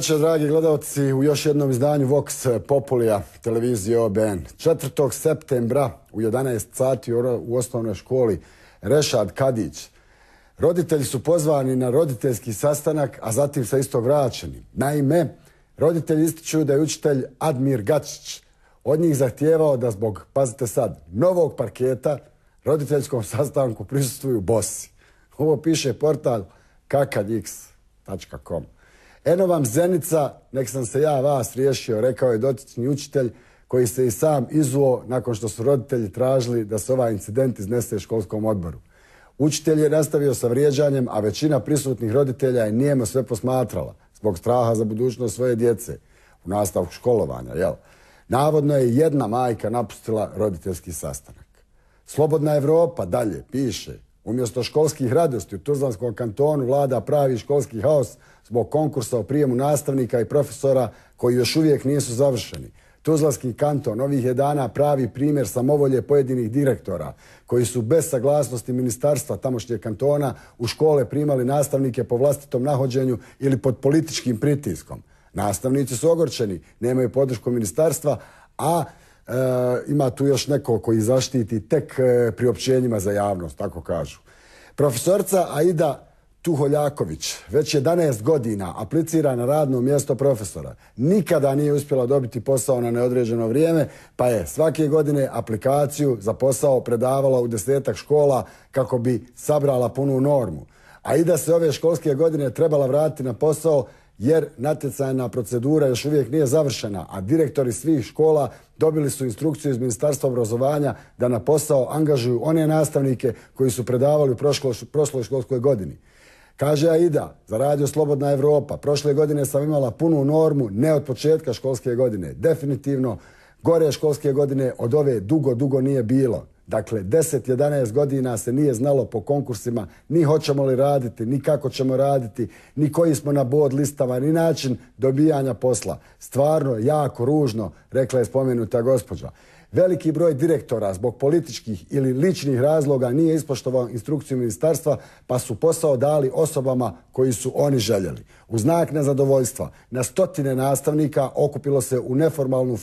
Večer, dragi gledalci, u još jednom izdanju Vox Populija, televizije OBN. 4. septembra u 11 sati u osnovnoj školi Rešad Kadić. Roditelji su pozvani na roditeljski sastanak, a zatim sa isto vraćeni. Naime, roditelji ističuju da je učitelj Admir Gačić od njih zahtijevao da zbog, pazite sad, novog parketa roditeljskom sastanku prisustuju bosi. Ovo piše portal kakadx.com. Eno vam Zenica, nek sam se ja vas riješio, rekao je dotični učitelj koji se i sam izuo nakon što su roditelji tražili da se ovaj incident iznese školskom odboru. Učitelj je nastavio sa vrijeđanjem, a većina prisutnih roditelja je nijemo sve posmatrala zbog straha za budućnost svoje djece u nastavku školovanja. Jel? Navodno je jedna majka napustila roditeljski sastanak. Slobodna Evropa dalje piše Umjesto školskih radosti u Tuzlanskom kantonu vlada pravi školski haos zbog konkursa o prijemu nastavnika i profesora koji još uvijek nisu završeni. Tuzlanski kanton ovih je dana pravi primjer samovolje pojedinih direktora koji su bez saglasnosti ministarstva tamošnjeg kantona u škole primali nastavnike po vlastitom nahođenju ili pod političkim pritiskom. Nastavnici su ogorčeni, nemaju podršku ministarstva, a e, ima tu još neko koji zaštiti tek e, priopćenjima za javnost, tako kažu. Profesorca Aida Tuholjaković već 11 godina aplicira na radno mjesto profesora. Nikada nije uspjela dobiti posao na neodređeno vrijeme, pa je svake godine aplikaciju za posao predavala u desetak škola kako bi sabrala punu normu. A i da se ove školske godine trebala vratiti na posao jer natjecajna procedura još uvijek nije završena, a direktori svih škola dobili su instrukciju iz Ministarstva obrazovanja da na posao angažuju one nastavnike koji su predavali u prošloj školskoj godini. Kaže Aida, za radio Slobodna Evropa, prošle godine sam imala punu normu, ne od početka školske godine. Definitivno, gore školske godine od ove dugo, dugo nije bilo. Dakle, 10-11 godina se nije znalo po konkursima ni hoćemo li raditi, ni kako ćemo raditi, ni koji smo na bod listava, ni način dobijanja posla. Stvarno, jako ružno, rekla je spomenuta gospođa. Veliki broj direktora zbog političkih ili ličnih razloga nije ispoštovao instrukciju ministarstva, pa su posao dali osobama koji su oni željeli. U znak nezadovoljstva na stotine nastavnika okupilo se u neformalnu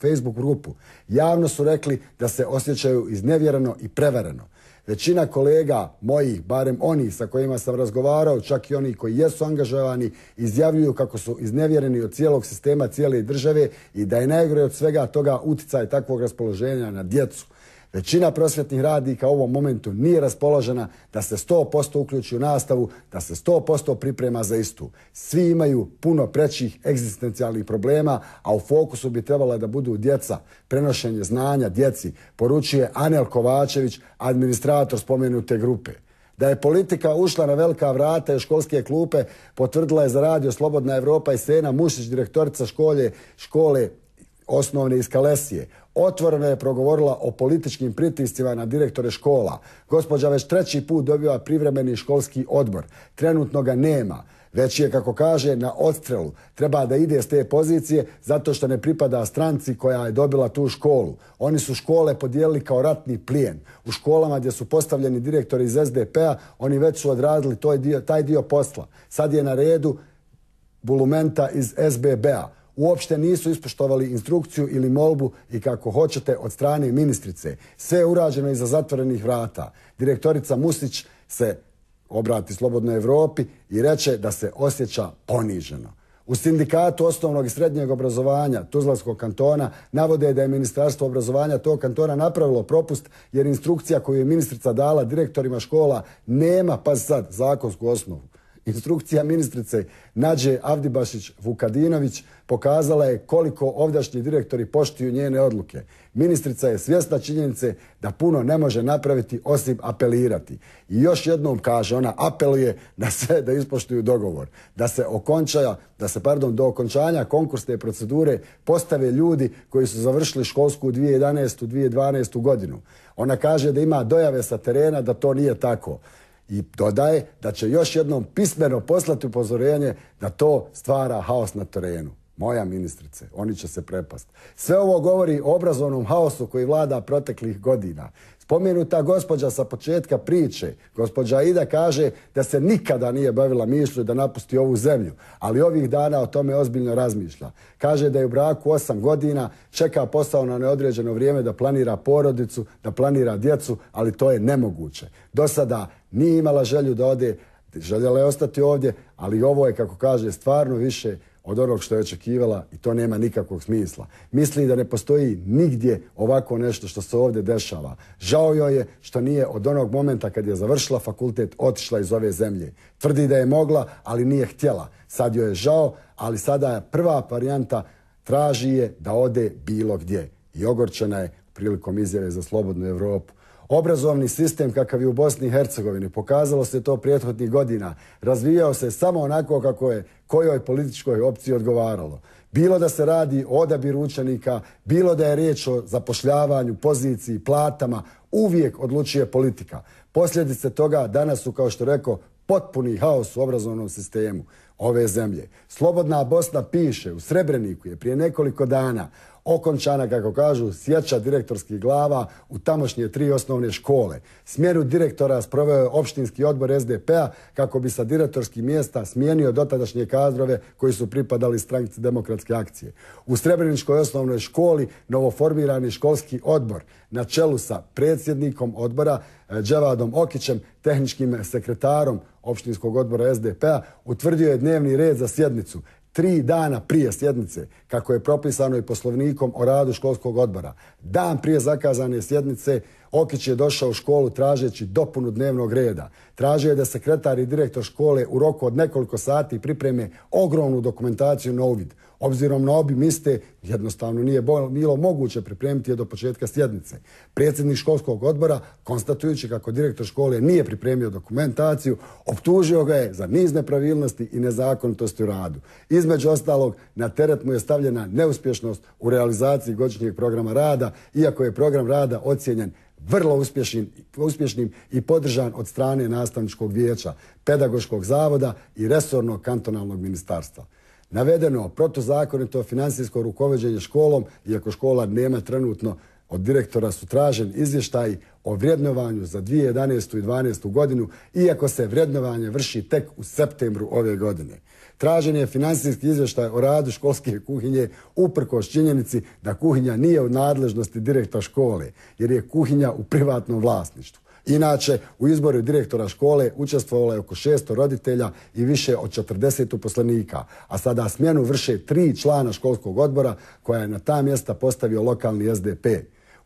Facebook grupu. Javno su rekli da se osjećaju iznevjereno i prevereno. Većina kolega mojih, barem oni sa kojima sam razgovarao, čak i oni koji jesu angažovani, izjavljuju kako su iznevjereni od cijelog sistema, cijele države i da je najgore od svega toga uticaj takvog raspoloženja na djecu. Većina prosvjetnih radnika u ovom momentu nije raspoložena da se 100% uključi u nastavu, da se 100% priprema za istu. Svi imaju puno prećih egzistencijalnih problema, a u fokusu bi trebala da budu djeca, prenošenje znanja djeci, poručuje Anel Kovačević, administrator spomenute grupe. Da je politika ušla na velika vrata i školske klupe, potvrdila je za radio Slobodna Evropa i Sena Mušić, direktorica škole, škole osnovne iz Kalesije. Otvoreno je progovorila o političkim pritiscima na direktore škola. Gospođa već treći put dobiva privremeni školski odbor. Trenutno ga nema. Već je, kako kaže, na odstrelu. Treba da ide s te pozicije zato što ne pripada stranci koja je dobila tu školu. Oni su škole podijelili kao ratni plijen. U školama gdje su postavljeni direktori iz SDP-a, oni već su odradili dio, taj dio posla. Sad je na redu bulumenta iz SBB-a uopšte nisu ispoštovali instrukciju ili molbu i kako hoćete od strane ministrice. Sve je urađeno iza zatvorenih vrata. Direktorica Musić se obrati Slobodnoj Evropi i reče da se osjeća poniženo. U sindikatu osnovnog i srednjeg obrazovanja Tuzlanskog kantona navode da je Ministarstvo obrazovanja tog kantona napravilo propust jer instrukcija koju je ministrica dala direktorima škola nema, pa sad, zakonsku osnovu. Instrukcija ministrice Nađe Avdibašić-Vukadinović pokazala je koliko ovdašnji direktori poštuju njene odluke. Ministrica je svjesna činjenice da puno ne može napraviti osim apelirati. I još jednom kaže, ona apeluje na sve da ispoštuju dogovor. Da se okončaja, da se, pardon, do okončanja konkursne procedure postave ljudi koji su završili školsku 2011. 2012. godinu. Ona kaže da ima dojave sa terena da to nije tako i dodaje da će još jednom pismeno poslati upozorenje da to stvara haos na terenu. Moja ministrice, oni će se prepast. Sve ovo govori o obrazovnom haosu koji vlada proteklih godina. Spomenuta gospođa sa početka priče, gospođa Ida kaže da se nikada nije bavila mišlju da napusti ovu zemlju, ali ovih dana o tome ozbiljno razmišlja. Kaže da je u braku osam godina, čeka posao na neodređeno vrijeme da planira porodicu, da planira djecu, ali to je nemoguće. Do sada nije imala želju da ode, željela je ostati ovdje, ali ovo je, kako kaže, stvarno više od onog što je očekivala i to nema nikakvog smisla. Misli da ne postoji nigdje ovako nešto što se ovdje dešava. Žao joj je što nije od onog momenta kad je završila fakultet otišla iz ove zemlje. Tvrdi da je mogla, ali nije htjela. Sad joj je žao, ali sada je prva varijanta traži je da ode bilo gdje. I ogorčena je prilikom izjave za slobodnu Evropu obrazovni sistem kakav je u Bosni i Hercegovini, pokazalo se to prijethodnih godina, razvijao se samo onako kako je kojoj političkoj opciji odgovaralo. Bilo da se radi o odabiru učenika, bilo da je riječ o zapošljavanju, poziciji, platama, uvijek odlučuje politika. Posljedice toga danas su, kao što rekao, potpuni haos u obrazovnom sistemu ove zemlje. Slobodna Bosna piše u Srebreniku je prije nekoliko dana okončana, kako kažu, sjeća direktorskih glava u tamošnje tri osnovne škole. Smjeru direktora sproveo je opštinski odbor SDP-a kako bi sa direktorskih mjesta smijenio dotadašnje kadrove koji su pripadali stranci demokratske akcije. U Srebreničkoj osnovnoj školi novoformirani školski odbor na čelu sa predsjednikom odbora eh, Dževadom Okićem, tehničkim sekretarom opštinskog odbora SDP-a, utvrdio je dnevni red za sjednicu tri dana prije sjednice, kako je propisano i poslovnikom o radu školskog odbora. Dan prije zakazane sjednice, Okić je došao u školu tražeći dopunu dnevnog reda. Tražio je da sekretar i direktor škole u roku od nekoliko sati pripreme ogromnu dokumentaciju na uvid. Obzirom na obim iste, jednostavno nije bilo moguće pripremiti je do početka sjednice. Predsjednik školskog odbora, konstatujući kako direktor škole nije pripremio dokumentaciju, optužio ga je za niz nepravilnosti i nezakonitosti u radu. Između ostalog, na teret mu je stavljena neuspješnost u realizaciji godišnjeg programa rada, iako je program rada ocijenjen vrlo uspješnim, uspješnim i podržan od strane nastavničkog vijeća, pedagoškog zavoda i resornog kantonalnog ministarstva. Navedeno protuzakonito finansijsko rukoveđenje školom, iako škola nema trenutno od direktora su tražen izvještaj o vrednovanju za 2011. i 2012. godinu, iako se vrednovanje vrši tek u septembru ove godine. Tražen je finansijski izvještaj o radu školske kuhinje uprkos činjenici da kuhinja nije u nadležnosti direktora škole, jer je kuhinja u privatnom vlasništvu. Inače, u izboru direktora škole učestvovalo je oko 600 roditelja i više od 40 uposlenika, a sada smjenu vrše tri člana školskog odbora koja je na ta mjesta postavio lokalni SDP.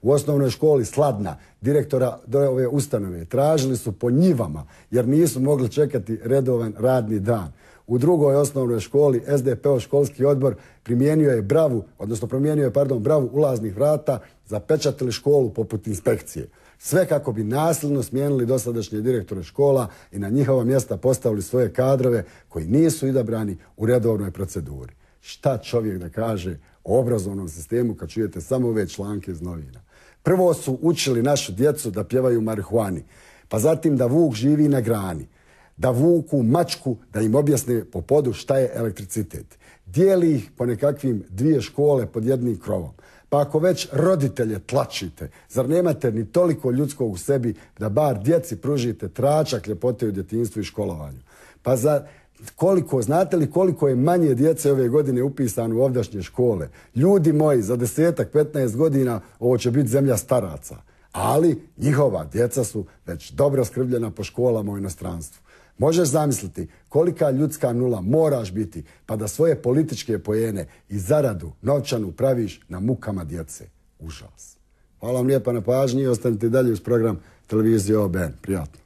U osnovnoj školi Sladna, direktora do ove ustanove, tražili su po njivama jer nisu mogli čekati redovan radni dan. U drugoj osnovnoj školi SDP-o školski odbor primijenio je bravu, odnosno promijenio je, pardon, bravu ulaznih vrata, zapečatili školu poput inspekcije. Sve kako bi nasilno smijenili dosadašnje direktore škola i na njihova mjesta postavili svoje kadrove koji nisu idabrani u redovnoj proceduri. Šta čovjek da kaže o obrazovnom sistemu kad čujete samo ove članke iz novina? Prvo su učili našu djecu da pjevaju marihuani, pa zatim da Vuk živi na grani, da vuku mačku, da im objasne po podu šta je elektricitet. Dijeli ih po nekakvim dvije škole pod jednim krovom. Pa ako već roditelje tlačite, zar nemate ni toliko ljudskog u sebi da bar djeci pružite tračak ljepote u djetinstvu i školovanju? Pa za koliko, znate li koliko je manje djece ove godine upisano u ovdašnje škole? Ljudi moji, za desetak, 15 godina ovo će biti zemlja staraca. Ali njihova djeca su već dobro skrbljena po školama u inostranstvu. Možeš zamisliti kolika ljudska nula moraš biti pa da svoje političke pojene i zaradu novčanu praviš na mukama djece. Užas. Hvala vam lijepa na pažnji i ostanite dalje uz program televizije OBN. Prijatno.